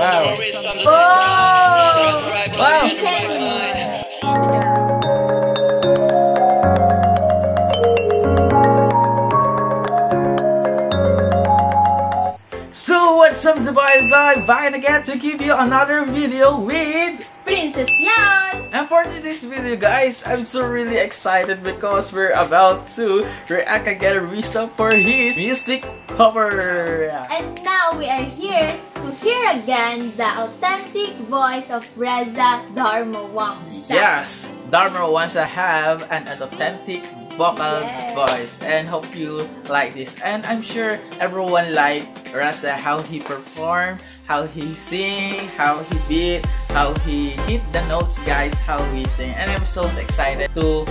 Wow. Oh! Wow. So what's up the boys are back again to give you another video with Princess Yaon! and for this video guys I'm so really excited because we're about to react again Reza for his music cover And now we are here to hear again the authentic voice of Reza Darmawangsa. Yes, Dharma wants to have an authentic vocal Yes. voice and hope you like this. And I'm sure everyone like Reza how he perform, how he sing, how he beat, how he hit the notes guys, how he sing. And I'm so excited to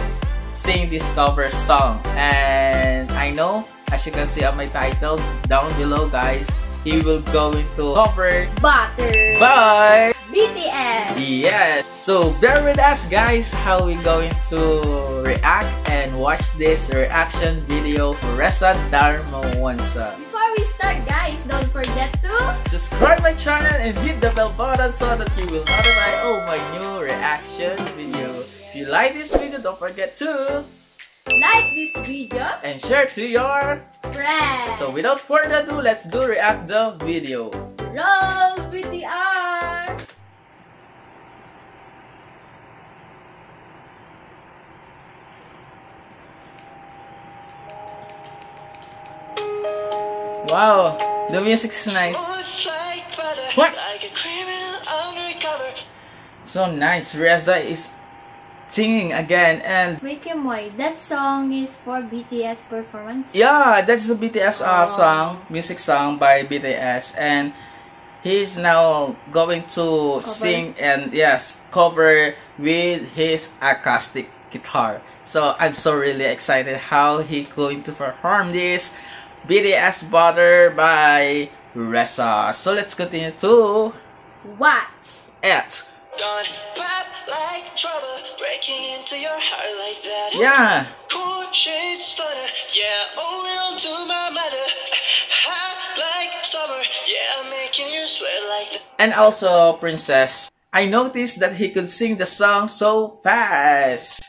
sing this cover song. And I know, as you can see on my title down below guys, he will go into cover Butter! by BTS! Yes. So bear with us guys how we going to react and watch this reaction video for Resa Dharma Wansa. Before we start guys, don't forget to Subscribe my channel and hit the bell button so that you will notify all my new reaction video. If you like this video, don't forget to like this video, and share to your friends. So without further ado, let's do react the video. Roll VTR! Wow, the music is nice. What? So nice. Reza is singing again and Wait, Kimoy, that song is for BTS performance? Yeah, that's a BTS uh, Oh. song, music song by BTS, and he's now going to sing and yes, cover with his acoustic guitar. So I'm so really excited how he going to perform this BTS Butter by Reza. So let's continue to Watch! it. Gone pop like trouble, breaking into your heart like that. Yeah. Cool shade stunner, yeah, only on to my mother. Hot like summer, yeah, I'm making you sweat like that. And also, Princess, I noticed that he could sing the song so fast.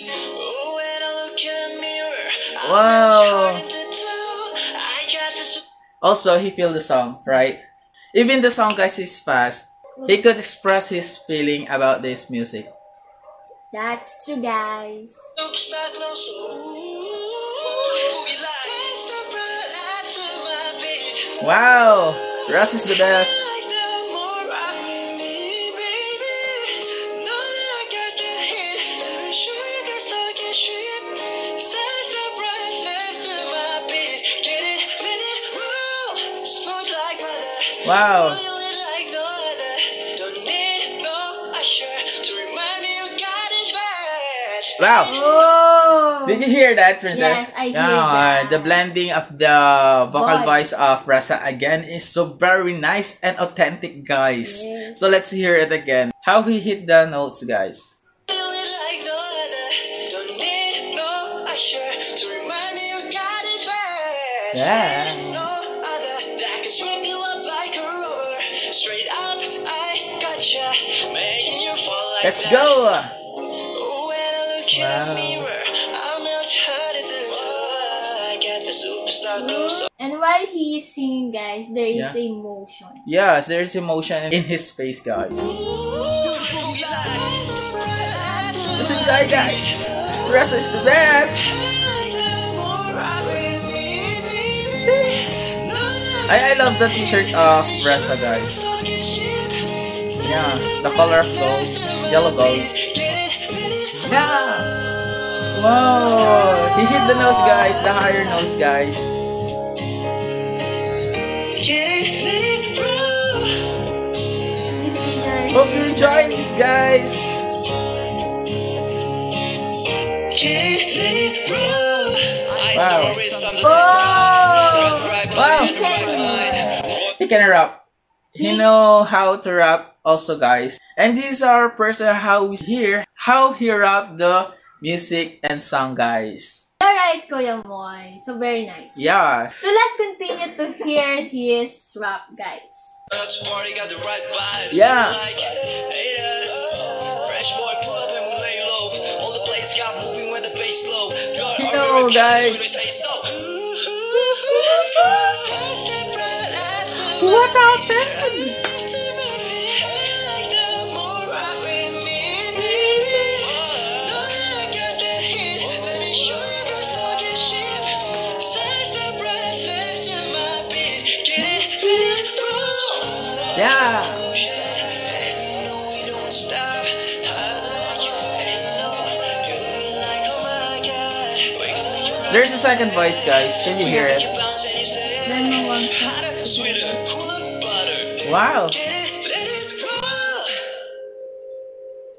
Oh, when I look in the mirror, Wow. much harder to do. I got this. Also, he feel the song, right? Even the song guys is fast. He could express his feeling about this music. That's true, guys. Wow, close, is the best. the Wow! Oh! Did you hear that, Princess? Yes, I hear Yeah, that. The blending of the vocal voice, Voice. of Reza again is so very nice and authentic, guys. Yes. So let's hear it again. How he hit the notes, guys. Feel it like no other. Don't need no usher to remind me you got it bad. Yeah. No other that can sweep you up like a rover. Straight up, I gotcha, making you fall like Let's go! Wow. the mirror, I'm much harder to do. I got the superstar glow, And while he is singing, guys, there is Yeah. emotion. Yes, there's emotion in his face, guys. boogie lights, the bright lights to guys. beat. Reza is the best! Like the more rock with me, baby. Know that I, I love the t-shirt of Reza, guys. so get shit. Yeah, the color of gold, yellow gold. Get it, let it Yeah! Wow! He hit the notes, guys. The higher notes, guys. Get it, let it roll. This video Hope you enjoy this, guys. Get it, let it roll. Wow. Oh! Wow! He can rap. He know how to rap also, guys. And this is our person how we hear how he rap the music and song, guys. Alright, Kuya Moy. So, very nice. Yeah. So, let's continue to hear his rap, guys. Let's party, got the right vibes. Yeah. Like haters. Fresh boy, pull There's a second voice, guys. Can you hear it? Wow.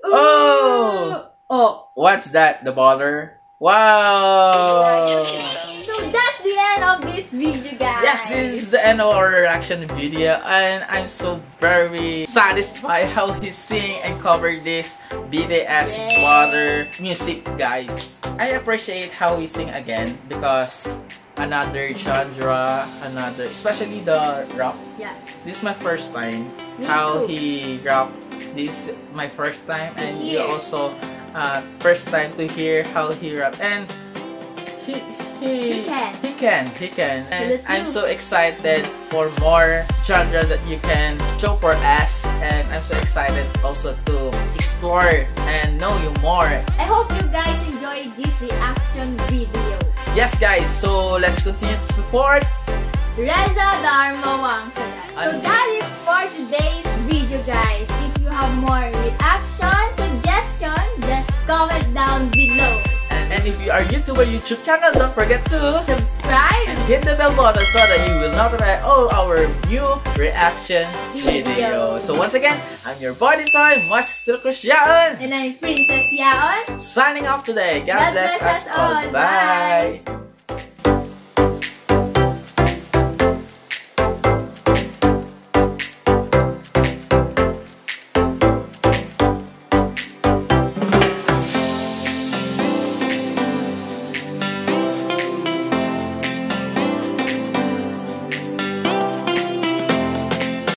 Oh! Oh! What's that? The baller? Wow. So that's the end of this video, guys. Yes, this is the end of our reaction video, and I'm so very satisfied how he sing and cover this BTS Yay. Butter music, guys. I appreciate how he sing again because another genre, another, especially the rap. Yeah. This is my first time Me how too. he rap. This my first time, and you also uh, first time to hear how he rap and he he He can. he can he can and I'm so excited for more genre that you can show for us and I'm so excited also to explore and know you more I hope you guys enjoyed this reaction video. yes guys so let's continue to support Reza Dharma Wangsalan. So that is for today's video, guys. If you have more reaction, suggestion, just comment down below. If you are new to our YouTube channel don't forget to Subscribe. and hit the bell button so that you will notify all our new reaction Video. videos. So once again, I'm your Boy Tisoy, Master Christian, And I'm Princess Yaon. signing off today. God, God bless, bless us us all. all. Bye. Bye.